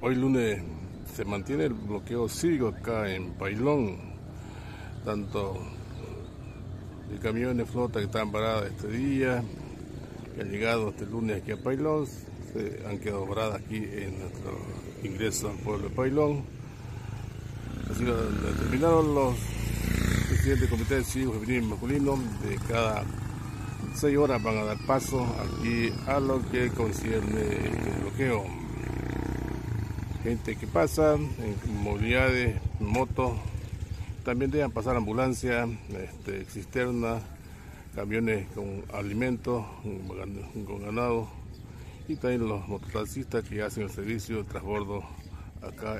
Hoy lunes se mantiene el bloqueo cívico acá en Pailón, tanto de camiones, flota que están paradas este día, que han llegado este lunes aquí a Pailón, se han quedado paradas aquí en nuestro ingreso al pueblo de Pailón. Así lo determinaron los presidentes del Comité de Cívicos Femenino y Masculino, de cada seis horas van a dar paso aquí a lo que concierne este bloqueo gente que pasa, en movilidades, motos, también dejan pasar ambulancias, este, cisternas, camiones con alimentos, con ganado y también los mototaxistas que hacen el servicio de transbordo acá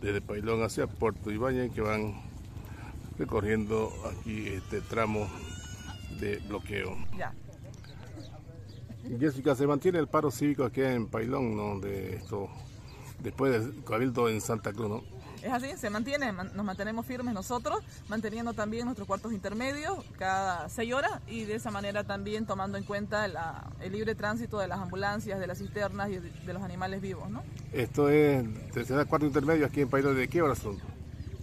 desde Pailón hacia Puerto Ibañez que van recorriendo aquí este tramo de bloqueo. Ya. Jessica, se mantiene el paro cívico aquí en Pailón, donde esto después del Cabildo en Santa Cruz, ¿no? Es así, se mantiene, nos mantenemos firmes nosotros, manteniendo también nuestros cuartos intermedios cada seis horas y de esa manera también tomando en cuenta el libre tránsito de las ambulancias, de las cisternas y de los animales vivos, ¿no? Esto es, tercera cuarto intermedio aquí en País de qué horas son?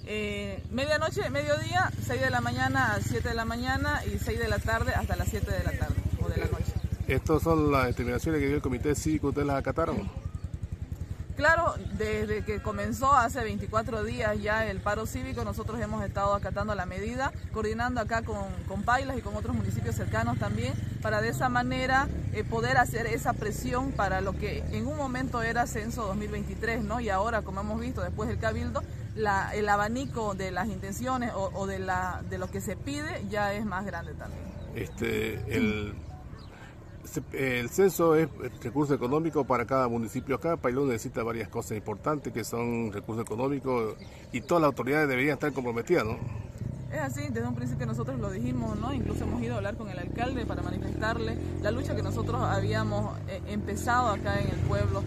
Eh, medianoche, mediodía, 6 de la mañana a 7 de la mañana y 6 de la tarde hasta las 7 de la tarde o de la noche. ¿Estas son las determinaciones que dio el Comité Cívico, ustedes las acataron? Claro, desde que comenzó hace 24 días ya el paro cívico, nosotros hemos estado acatando la medida, coordinando acá con, con Pailas y con otros municipios cercanos también, para de esa manera eh, poder hacer esa presión para lo que en un momento era censo 2023, ¿no? Y ahora, como hemos visto después del Cabildo, la, el abanico de las intenciones o, o, de, la, de lo que se pide ya es más grande también. Este, el el censo es recurso económico para cada municipio acá. Pailón necesita varias cosas importantes que son recursos económicos y todas las autoridades deberían estar comprometidas, ¿no? Es así, desde un principio nosotros lo dijimos, ¿no? Incluso hemos ido a hablar con el alcalde para manifestarle la lucha que nosotros habíamos eh, empezado acá en el pueblo.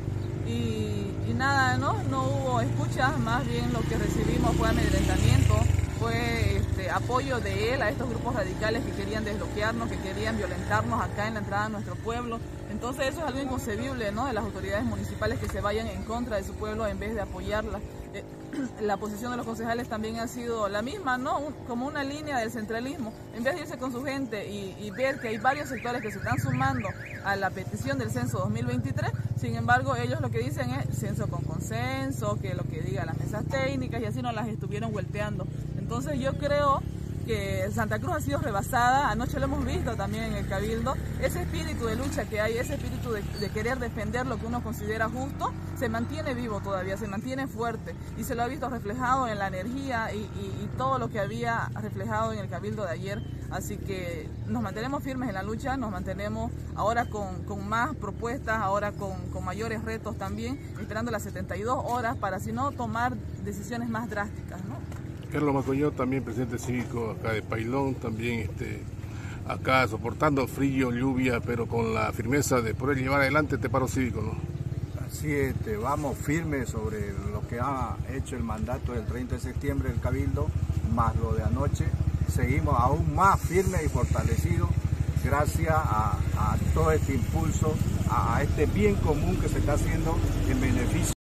Y, y nada, ¿no? No hubo escuchas, más bien lo que recibimos fue amedrentamiento, fue este, apoyo de él a estos grupos radicales que querían desbloquearnos, que querían violentarnos acá en la entrada a nuestro pueblo. Entonces eso es algo inconcebible, ¿no? De las autoridades municipales que se vayan en contra de su pueblo en vez de apoyarla. Eh, la posición de los concejales también ha sido la misma, ¿no? como una línea del centralismo. En vez de irse con su gente y, ver que hay varios sectores que se están sumando a la petición del censo 2023, sin embargo, ellos lo que dicen es censo con consenso, que lo que diga las mesas técnicas y así nos las estuvieron vuelteando. Entonces yo creo que Santa Cruz ha sido rebasada, anoche lo hemos visto también en el Cabildo, ese espíritu de lucha que hay, ese espíritu de, querer defender lo que uno considera justo, se mantiene vivo todavía, se mantiene fuerte y se lo ha visto reflejado en la energía y, todo lo que había reflejado en el Cabildo de ayer, así que nos mantenemos firmes en la lucha, nos mantenemos ahora con, más propuestas, ahora con, con mayores retos también, esperando las 72 horas para si no tomar decisiones más drásticas. ¿no? Carlos Macoño, también presidente cívico acá de Pailón, también este, acá soportando frío, lluvia, pero con la firmeza de poder llevar adelante este paro cívico, ¿no? Así este, vamos firmes sobre lo que ha hecho el mandato del 30 de septiembre del Cabildo, más lo de anoche. Seguimos aún más firmes y fortalecidos gracias a, todo este impulso, a este bien común que se está haciendo en beneficio